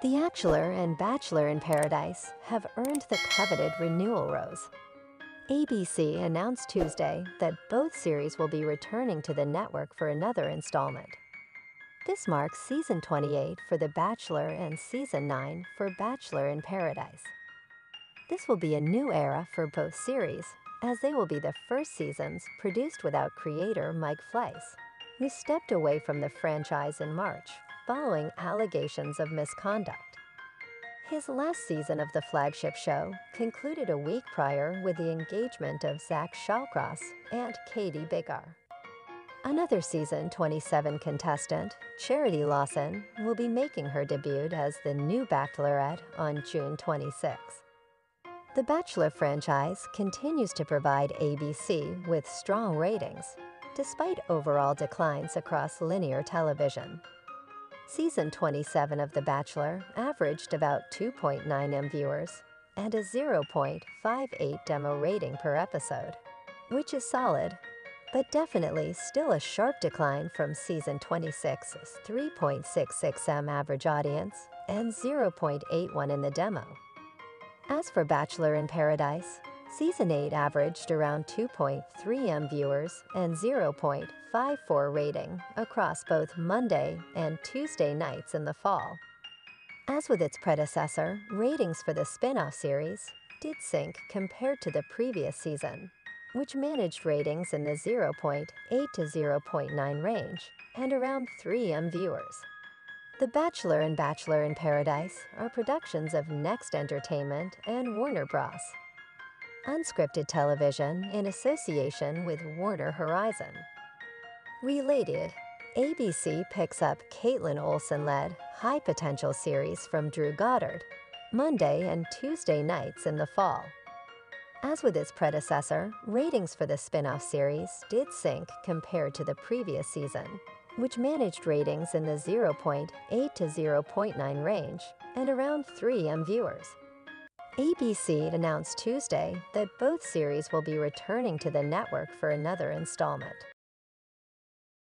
The Bachelor and Bachelor in Paradise have earned the coveted renewal rose. ABC announced Tuesday that both series will be returning to the network for another installment. This marks season 28 for The Bachelor and season 9 for Bachelor in Paradise. This will be a new era for both series, as they will be the first seasons produced without creator Mike Fleiss, who stepped away from the franchise in March following allegations of misconduct. His last season of the flagship show concluded a week prior with the engagement of Zach Shallcross and Kaity Biggar. Another season 27 contestant, Charity Lawson, will be making her debut as the new Bachelorette on June 26. The Bachelor franchise continues to provide ABC with strong ratings, despite overall declines across linear television. Season 27 of The Bachelor averaged about 2.9 M viewers and a 0.58 demo rating per episode, which is solid, but definitely still a sharp decline from Season 26's 3.66 M average audience and 0.81 in the demo. As for Bachelor in Paradise, Season 8 averaged around 2.3 M viewers and 0.54 rating across both Monday and Tuesday nights in the fall. As with its predecessor, ratings for the spin-off series did sink compared to the previous season, which managed ratings in the 0.8 to 0.9 range and around 3 M viewers. The Bachelor and Bachelor in Paradise are productions of Next Entertainment and Warner Bros unscripted television in association with Warner Horizon. Related, ABC picks up Kaitlin Olson-led High Potential series from Drew Goddard, Monday and Tuesday nights in the fall. As with its predecessor, ratings for the spin-off series did sink compared to the previous season, which managed ratings in the 0.8 to 0.9 range and around 3 M viewers. ABC announced Tuesday that both series will be returning to the network for another installment.